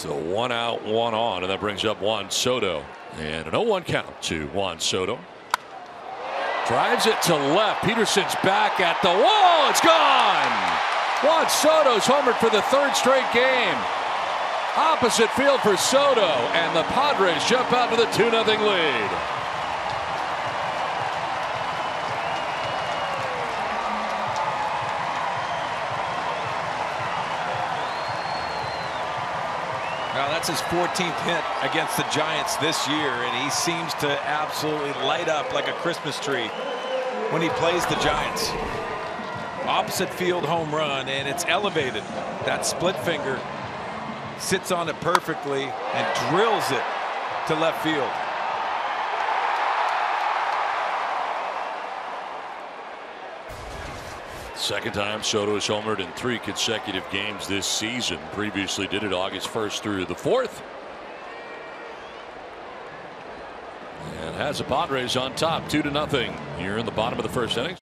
So one out, one on, and that brings up Juan Soto. And an 0-1 count to Juan Soto. Drives it to left. Pederson's back at the wall. It's gone. Juan Soto's homered for the third straight game. Opposite field for Soto, and the Padres jump out to the 2 0 lead. Now that's his 14th hit against the Giants this year, and he seems to absolutely light up like a Christmas tree when he plays the Giants. Opposite field home run, and it's elevated. That split finger sits on it perfectly and drills it to left field. Second time Soto has homered in three consecutive games this season. Previously did it August 1st through the 4th. And has the Padres on top two to nothing here in the bottom of the first inning.